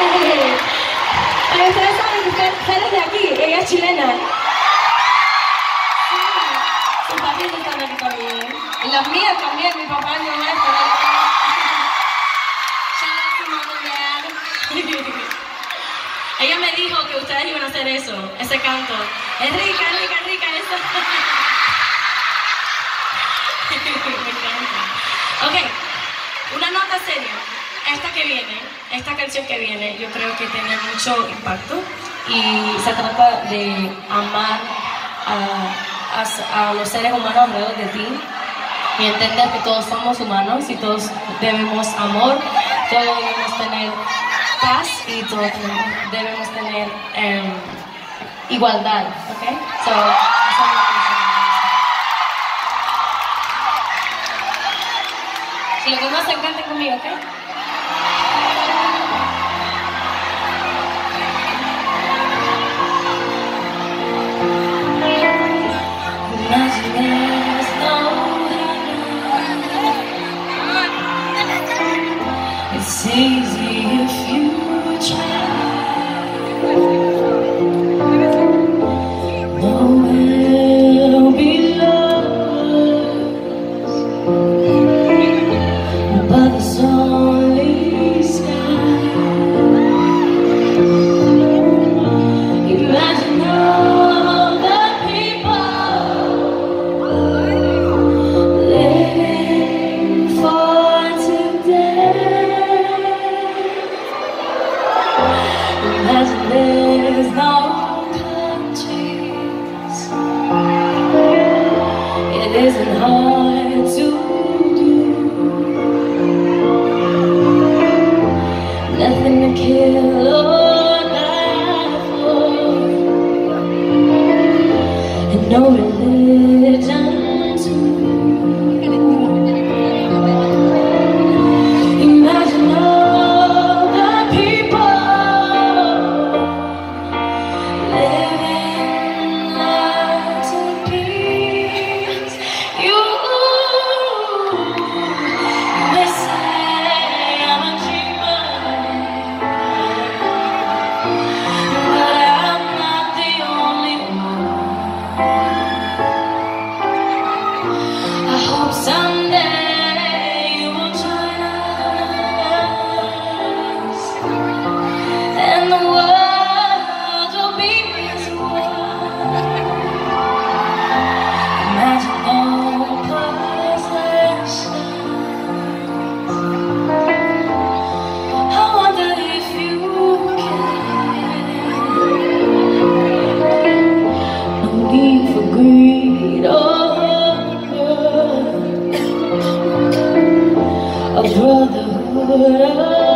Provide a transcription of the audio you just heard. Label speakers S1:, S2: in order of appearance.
S1: Ustedes saben que de aquí, ella es chilena. Sí, sus papis están aquí también. Las mías también, mi papá y mi mamá están. Ella me dijo que ustedes iban a hacer eso, ese canto. Es rica, es rica, es rica eso. me encanta. Ok, una nota seria. Esta que viene, esta canción que viene, yo creo que tiene mucho impacto y se trata de amar a, a- a los seres humanos alrededor de ti y entender que todos somos humanos y todos debemos amor, todos debemos tener paz y todos debemos tener em, igualdad, ¿ok? So, esa es la canción. Si lo conocen, canten conmigo, ¿ok? It isn't hard to brotherhood